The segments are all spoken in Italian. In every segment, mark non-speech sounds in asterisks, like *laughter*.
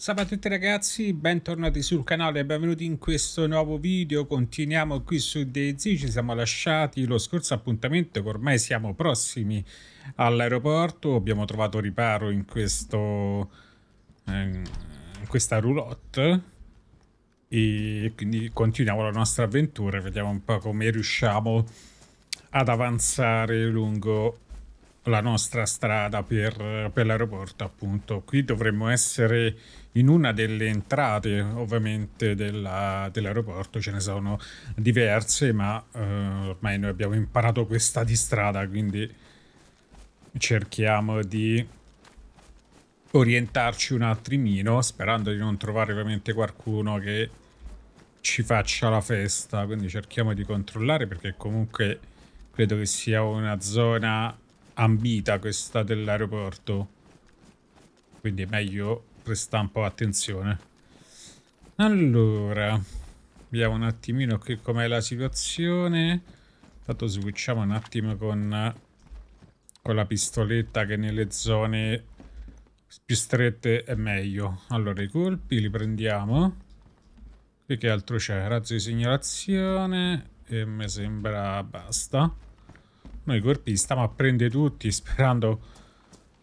Salve a tutti ragazzi, bentornati sul canale e benvenuti in questo nuovo video. Continuiamo qui su DayZ, ci siamo lasciati lo scorso appuntamento ormai siamo prossimi all'aeroporto. Abbiamo trovato riparo in questo in questa roulotte e quindi continuiamo la nostra avventura vediamo un po' come riusciamo ad avanzare lungo la nostra strada per, per l'aeroporto appunto qui dovremmo essere in una delle entrate ovviamente della, dell'aeroporto ce ne sono diverse ma eh, ormai noi abbiamo imparato questa di strada quindi cerchiamo di orientarci un attimino sperando di non trovare ovviamente qualcuno che ci faccia la festa. Quindi cerchiamo di controllare perché comunque credo che sia una zona ambita questa dell'aeroporto. Quindi è meglio prestare un po' attenzione. Allora vediamo un attimino qui com'è la situazione. Intanto switchiamo un attimo con, con la pistoletta che nelle zone più strette è meglio. Allora i colpi li prendiamo. Qui che altro c'è? Razzo di segnalazione e mi sembra basta. Noi colpi stiamo a prendere tutti sperando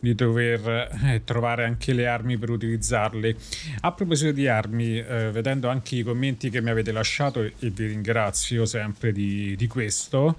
di dover eh, trovare anche le armi per utilizzarle. A proposito di armi, eh, vedendo anche i commenti che mi avete lasciato e vi ringrazio sempre di, di questo,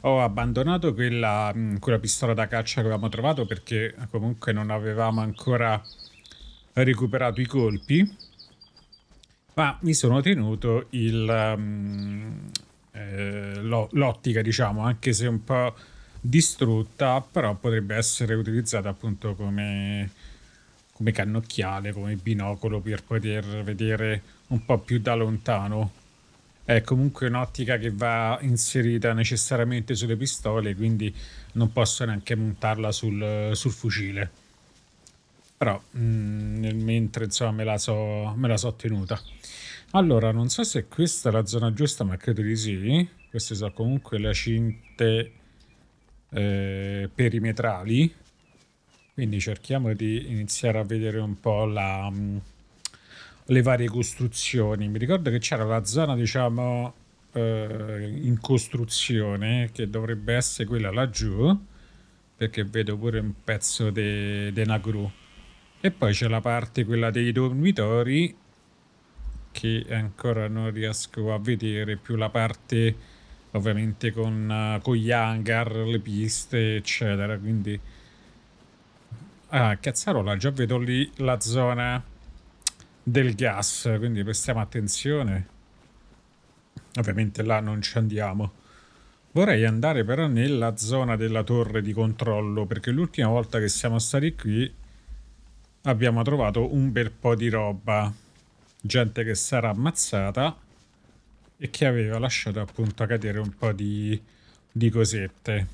ho abbandonato quella, mm, quella pistola da caccia che avevamo trovato perché comunque non avevamo ancora recuperato i colpi, ma mi sono tenuto il... Um, eh, l'ottica, diciamo, anche se un po' distrutta, però potrebbe essere utilizzata appunto come, come cannocchiale, come binocolo per poter vedere un po' più da lontano. È comunque un'ottica che va inserita necessariamente sulle pistole, quindi non posso neanche montarla sul, sul fucile. Però mh, mm, mentre insomma me la, so, me la so tenuta. Allora, non so se questa è la zona giusta, ma credo di sì. Queste sono comunque le cinte eh, perimetrali. Quindi cerchiamo di iniziare a vedere un po' la, um, le varie costruzioni. Mi ricordo che c'era la zona, diciamo, eh, in costruzione, che dovrebbe essere quella laggiù, perché vedo pure un pezzo di una gru. E poi c'è la parte, quella dei dormitori, che ancora non riesco a vedere più la parte ovviamente con, uh, con gli hangar, le piste eccetera quindi ah cazzarola già vedo lì la zona del gas quindi prestiamo attenzione. Ovviamente là non ci andiamo. Vorrei andare però nella zona della torre di controllo perché l'ultima volta che siamo stati qui abbiamo trovato un bel po' di roba. Gente che sarà ammazzata e che aveva lasciato appunto cadere un po' di, di cosette.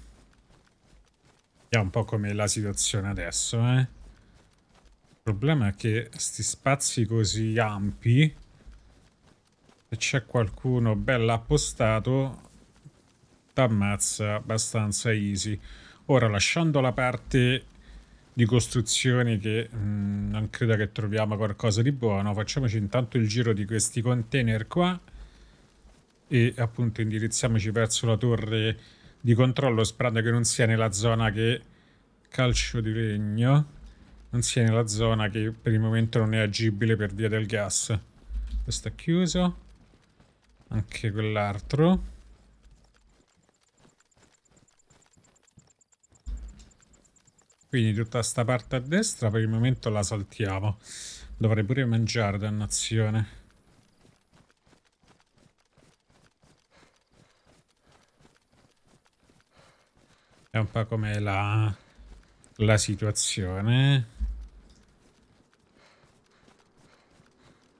Vediamo un po' com'è la situazione adesso, eh. Il problema è che questi spazi così ampi, se c'è qualcuno bello appostato, t'ammazza abbastanza easy. Ora, lasciando la parte di costruzioni che mh, mm, non credo che troviamo qualcosa di buono. Facciamoci intanto il giro di questi container qua e appunto indirizziamoci verso la torre di controllo sperando che non sia nella zona che calcio di legno non sia nella zona che per il momento non è agibile per via del gas questo è chiuso anche quell'altro Quindi tutta sta parte a destra per il momento la saltiamo. Dovrei pure mangiare, dannazione. Un po' come la, la situazione.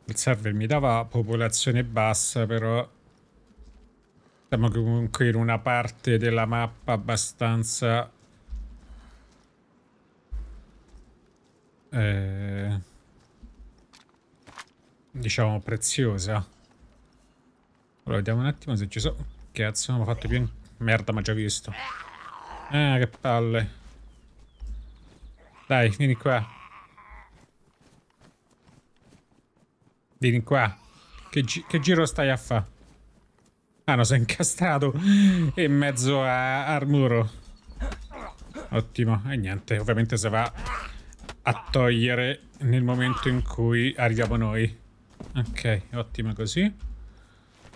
Il server mi dava popolazione bassa, però siamo comunque in una parte della mappa abbastanza eh, diciamo preziosa. Allora, vediamo un attimo se ci sono... Cazzo, non ho fatto più... Merda, ma già visto. Ah, che palle. Dai, vieni qua. Vieni qua. Che, gi che giro stai a fare? Ah, no, sei incastrato in mezzo al muro. Ottimo. E niente, ovviamente si va a togliere nel momento in cui arriviamo noi. Ok, ottimo così.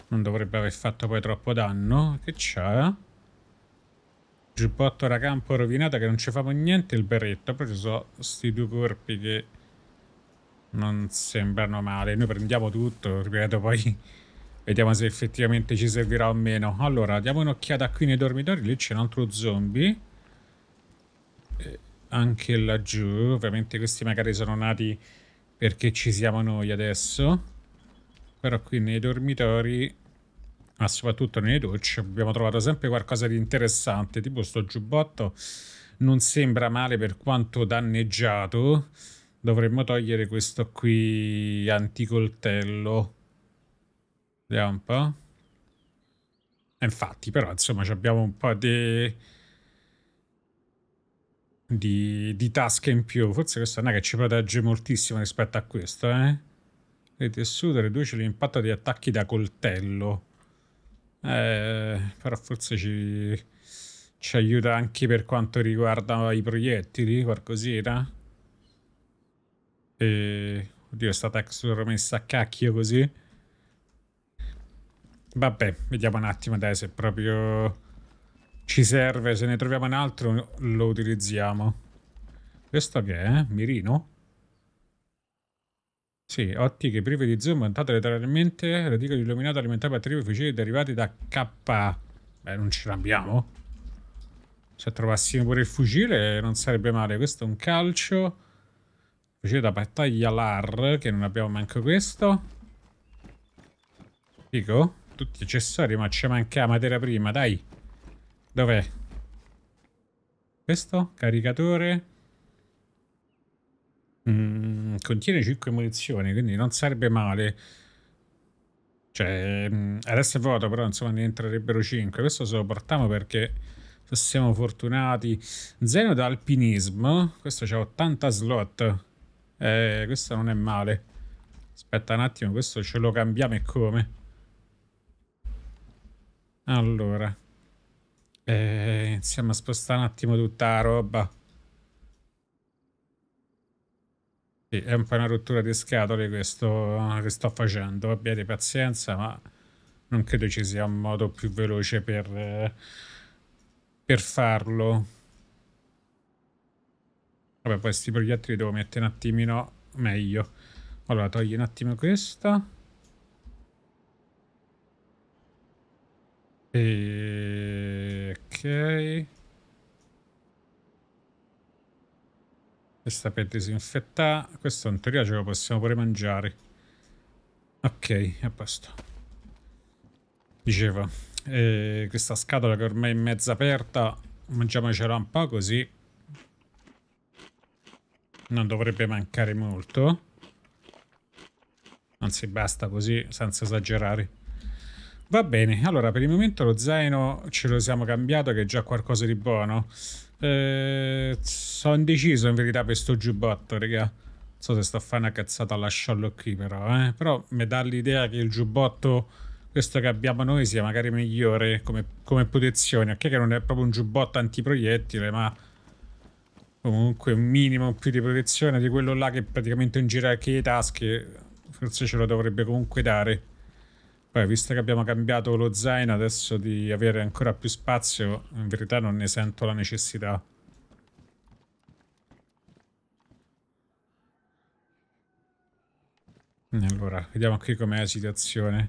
Non dovrebbe aver fatto poi troppo danno. Che c'ha? Giubbotto da campo rovinato che non ci famo niente. Il berretto. Poi ci sono questi due corpi che non sembrano male. Noi prendiamo tutto. Ripeto, poi *laughs* vediamo se effettivamente ci servirà o meno. Allora, diamo un'occhiata qui nei dormitori. Lì c'è un altro zombie. Eh, anche laggiù. Ovviamente questi magari sono nati perché ci siamo noi adesso. Però qui nei dormitori ma soprattutto nelle docce abbiamo trovato sempre qualcosa di interessante, tipo sto giubbotto non sembra male per quanto danneggiato. Dovremmo togliere questo qui anticoltello. Vediamo un po'. infatti, però, insomma, abbiamo un po' di... Di, di tasche in più. Forse questo non è che ci protegge moltissimo rispetto a questo, eh? Le tessute riduce l'impatto di attacchi da coltello. Eh, però forse ci, ci aiuta anche per quanto riguarda i proiettili, qualcosina. E... Oddio, è stata messa a cacchio così. Vabbè, vediamo un attimo dai se proprio ci serve. Se ne troviamo un altro lo utilizziamo. Questo che è? Mirino? Sì, ottiche prive di zoom, montate letteralmente, reticolo illuminato alimentare batterie fucili derivati da K. Beh, non ce l'abbiamo. Se trovassimo pure il fucile non sarebbe male. Questo è un calcio. Fucile da battaglia LAR, che non abbiamo manco questo. Dico, tutti accessori, ma ci manca la materia prima, dai. Dov'è? Questo? Caricatore. Mm, contiene 5 munizioni, quindi non sarebbe male. Cioè, mm, adesso è vuoto, però insomma ne entrerebbero 5. Questo se lo portiamo perché se siamo fortunati. Zeno da alpinismo. Questo c'ha 80 slot. Eh, questo non è male. Aspetta un attimo, questo ce lo cambiamo e come? Allora. Eh, iniziamo a spostare un attimo tutta la roba. Sì, è un po' una rottura di scatole questo che sto facendo. Abbiate pazienza, ma non credo ci sia un modo più veloce per, per farlo. Vabbè, poi questi proiettili devo mettere un attimino meglio. Allora, togli un attimo questa. E... Ok. Questa per disinfettare. Questo in teoria ce lo possiamo pure mangiare. Ok, a posto. Dicevo, eh, questa scatola che ormai è mezza aperta, mangiamocela un po' così. Non dovrebbe mancare molto. Anzi, basta così, senza esagerare. Va bene, allora per il momento lo zaino ce lo siamo cambiato che è già qualcosa di buono. Eh, sono indeciso in verità per sto giubbotto, raga. Non so se sto a fare una cazzata a lasciarlo qui però, eh. Però mi dà l'idea che il giubbotto, questo che abbiamo noi, sia magari migliore come, come protezione. Ok che non è proprio un giubbotto antiproiettile, ma comunque un minimo più di protezione di quello là che praticamente un le tasche forse ce lo dovrebbe comunque dare. Poi, visto che abbiamo cambiato lo zaino, adesso di avere ancora più spazio, in verità non ne sento la necessità. Allora, vediamo qui com'è la situazione.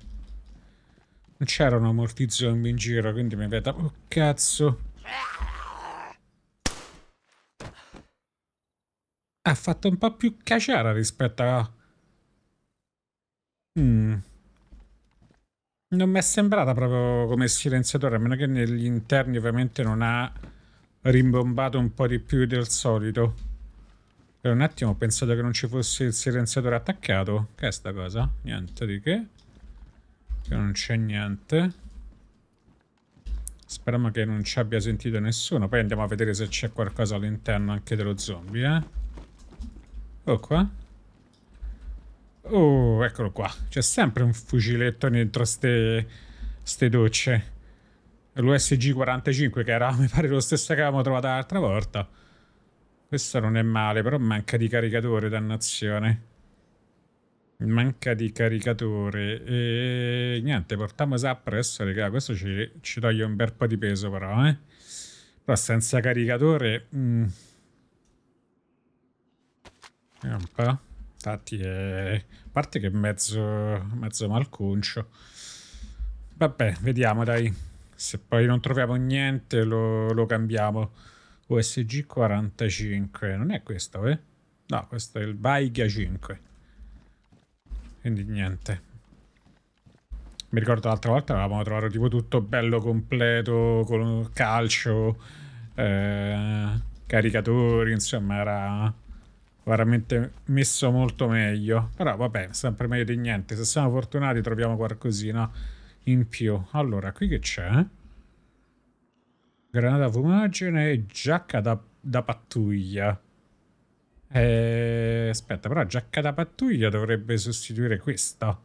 Non c'erano molti zombie in giro, quindi mi vedo... Oh, cazzo! Ha fatto un po' più caciara rispetto a... Mmm... Non mi è sembrata proprio come silenziatore, a meno che negli interni ovviamente non ha rimbombato un po' di più del solito. Per un attimo ho pensato che non ci fosse il silenziatore attaccato. Che è sta cosa? Niente di che. Che non c'è niente. Speriamo che non ci abbia sentito nessuno. Poi andiamo a vedere se c'è qualcosa all'interno anche dello zombie, eh. Oh qua. Oh, eccolo qua. C'è sempre un fuciletto dentro ste, ste docce. L'USG 45 che era, *laughs* mi pare, lo stesso che avevamo trovato l'altra volta. Questo non è male, però manca di caricatore, dannazione. Manca di caricatore. E niente, portiamo Zap adesso, raga. Questo ci, ci, toglie un bel po' di peso, però, eh. Però senza caricatore... Mm. Un po'. Infatti è... A parte che è mezzo, mezzo malconcio. Vabbè, vediamo, dai. Se poi non troviamo niente lo, lo cambiamo. USG 45. Non è questo, eh? No, questo è il Baiga 5. Quindi niente. Mi ricordo l'altra volta avevamo trovato tipo tutto bello completo con calcio, eh, caricatori, insomma era veramente messo molto meglio. Però vabbè, sempre meglio di niente. Se siamo fortunati troviamo qualcosina in più. Allora, qui che c'è? Granata fumagene e giacca da, da pattuglia. Eh, aspetta, però giacca da pattuglia dovrebbe sostituire questa.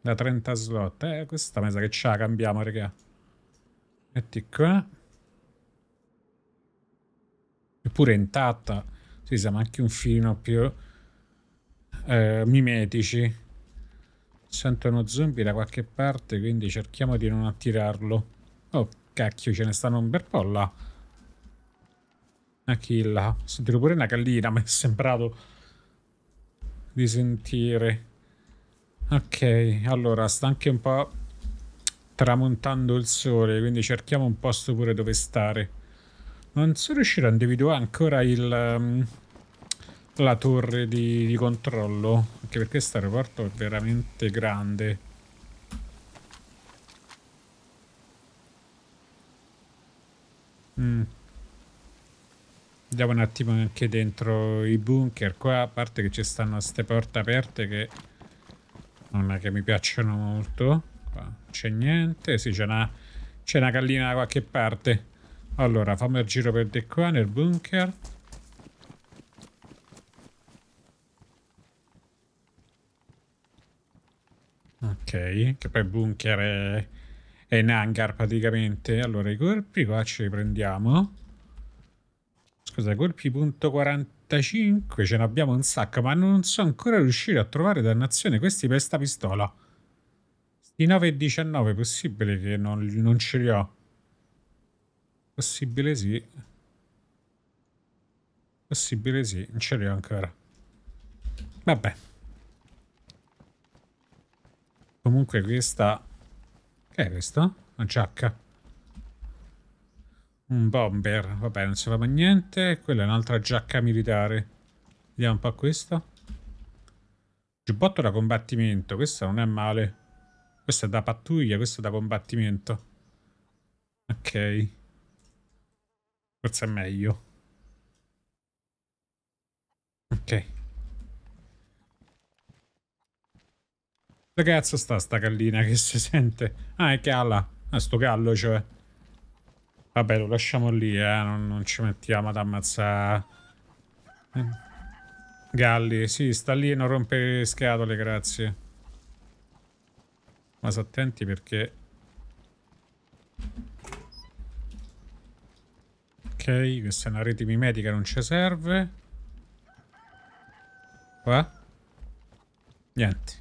Da 30 slot. Eh, questa mi sa che ce la cambiamo, raga. Metti qua. Eppure intatta. Sì, siamo anche un filino più eh, mimetici. Sento uno zombie da qualche parte, quindi cerchiamo di non attirarlo. Oh, cacchio, ce ne stanno un bel po' là. Una killa. Sentito pure una gallina, *laughs* mi è sembrato di sentire. Ok, allora, sta anche un po' tramontando il sole, quindi cerchiamo un posto pure dove stare. Non sono riuscito a individuare ancora il... Um, la torre di, di controllo. Anche perché questo aeroporto è veramente grande. Mm. Un attimo anche dentro i bunker. Qua, a parte che ci stanno queste porte aperte che non è che mi piacciono molto. Qua c'è niente. Sì, c'è una, una gallina da qualche parte. Allora, fammi il giro per di qua nel bunker. Ok, che poi bunker è, è in hangar praticamente. Allora, i colpi qua ce li prendiamo. Scusa, colpi punto 45, ce ne abbiamo un sacco, ma non sono ancora riuscito a trovare dannazione questi per sta pistola. Sti 9 e 19, possibile che non, non ce li ho. Possibile sì. Possibile sì, non ce li ho ancora. Vabbè. Comunque questa... Che è questo? Una giacca. Un bomber. Vabbè, non si fa niente. Quella è un'altra giacca militare. Vediamo un po' questo. Giubbotto da combattimento. Questo non è male. Questo è da pattuglia, questo è da combattimento. Ok. Forse è meglio. Ok. Dove cazzo sta sta gallina che si sente? Ah, è calla. Ah, sto gallo, cioè. Vabbè, lo lasciamo lì, eh. Non, non ci mettiamo ad ammazzare... Eh. Galli, sì, sta lì e non rompe le scatole, grazie. Ma attenti perché... Ok, questa è una rete mimetica, non ci serve. Qua? Niente.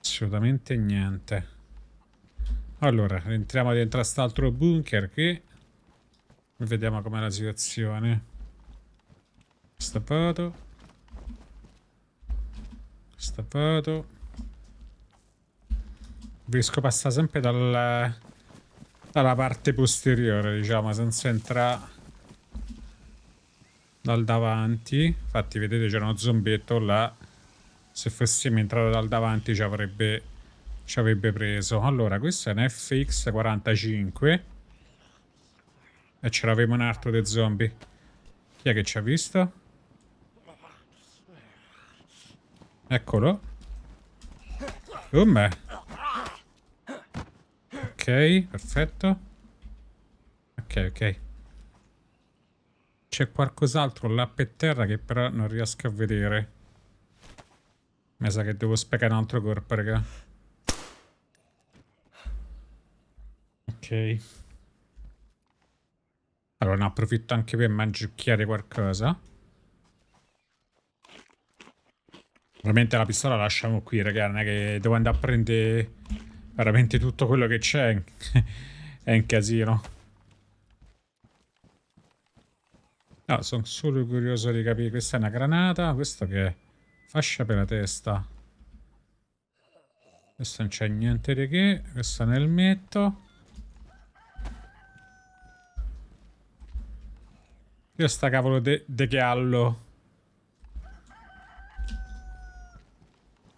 Assolutamente niente. Allora, entriamo dentro a quest'altro bunker qui. Vediamo com'è la situazione. Stappato. Stappato. Riesco a passare sempre dal, dalla parte posteriore, diciamo, senza entrare dal davanti. Infatti, vedete, c'è uno zombetto là se fossimo entrato dal davanti ci avrebbe, ci avrebbe preso. Allora, questo è un FX45. E ce l'avevo un altro dei zombie. Chi è che ci ha visto? Eccolo. Come? Ok, perfetto. Ok, ok. C'è qualcos'altro là per terra che però non riesco a vedere. Mi sa che devo sprecare un altro corpo, raga. Ok. Allora ne approfitto anche per mangiucchiare qualcosa. Ovviamente la pistola la lasciamo qui, raga. Non è che devo andare a prendere veramente tutto quello che c'è. è un *laughs* casino. No, sono solo curioso di capire. Questa è una granata. Questo che è? Fascia per la testa. Questo non c'è niente di che. Questo nel metto. Io sta cavolo de, de gallo.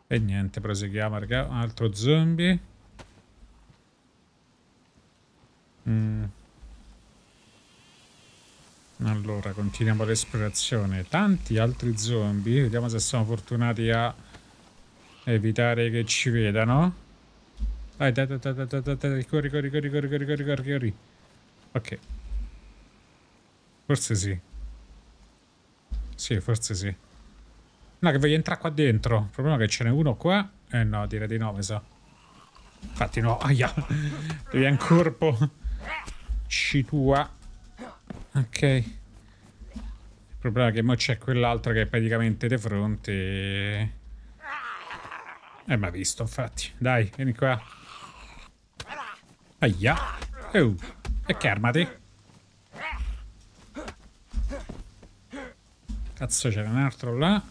E niente, proseguiamo, raga. Un altro zombie. Allora, continuiamo l'esplorazione. Tanti altri zombie. Vediamo se siamo fortunati a evitare che ci vedano. Dai, dai, dai, dai, dai, dai, dai. Corri, corri, corri, corri, corri, corri, corri, corri. Ok. Forse sì. Sì, forse sì. No, che voglio entrare qua dentro. Il problema è che ce n'è uno qua. Eh no, direi di no, mi sa. Infatti no, aia. Devi un corpo. Ci tua. Ok. Il problema è che mo c'è quell'altro che è praticamente di fronte. Eh, ma visto, infatti. Dai, vieni qua. Aia. Oh. E armati? Cazzo c'era un altro là.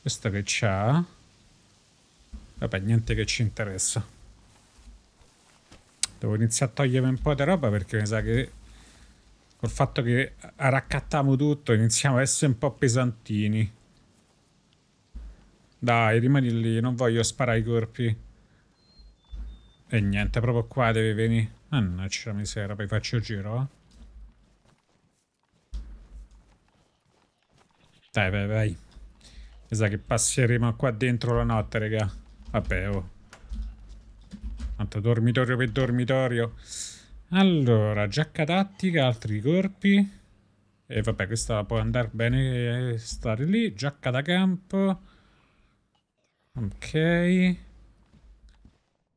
Questo che c'ha. Vabbè, niente che ci interessa. Devo iniziare a togliermi un po' di roba perché mi sa che col fatto che raccattiamo tutto iniziamo a essere un po' pesantini. Dai, rimani lì, non voglio sparare i corpi. E niente, proprio qua devi venire. Mannaggia misera, poi faccio il giro, eh. Dai, vai, vai. Mi sa che passeremo qua dentro la notte, raga. Vabbè, oh. Tanto dormitorio per dormitorio. Allora, giacca tattica, altri corpi. E vabbè, questa può andare bene stare lì. Giacca da campo. Ok.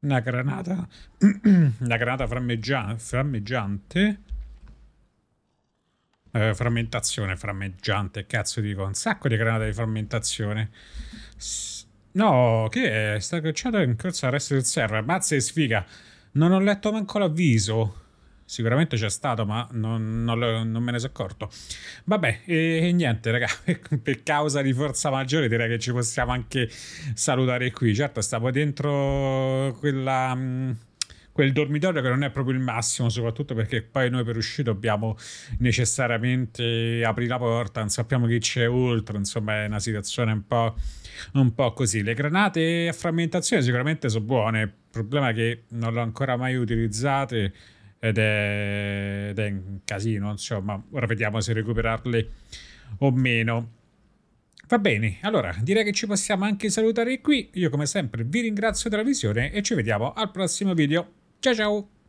Una granata. *clears throat* Una granata frammeggiante. Eh, frammentazione frammeggiante, cazzo dico, un sacco di granate di frammentazione. S no, che è? Sta cacciata in corsa al resto del server, mazza e sfiga. Non ho letto manco l'avviso. Sicuramente c'è stato, ma non, non, non, me ne sono accorto. Vabbè, e, e niente, raga, *laughs* per causa di forza maggiore direi che ci possiamo anche salutare qui. Certo, stavo dentro quella... Mm, quel dormitorio che non è proprio il massimo, soprattutto perché poi noi per uscire dobbiamo necessariamente aprire la porta, non sappiamo chi c'è oltre, insomma è una situazione un po', un po' così. Le granate a frammentazione sicuramente sono buone, il problema è che non le ho ancora mai utilizzate ed è, ed è un casino, insomma, ora vediamo se recuperarle o meno. Va bene, allora direi che ci possiamo anche salutare qui. Io come sempre vi ringrazio della visione e ci vediamo al prossimo video. Ciao ciao!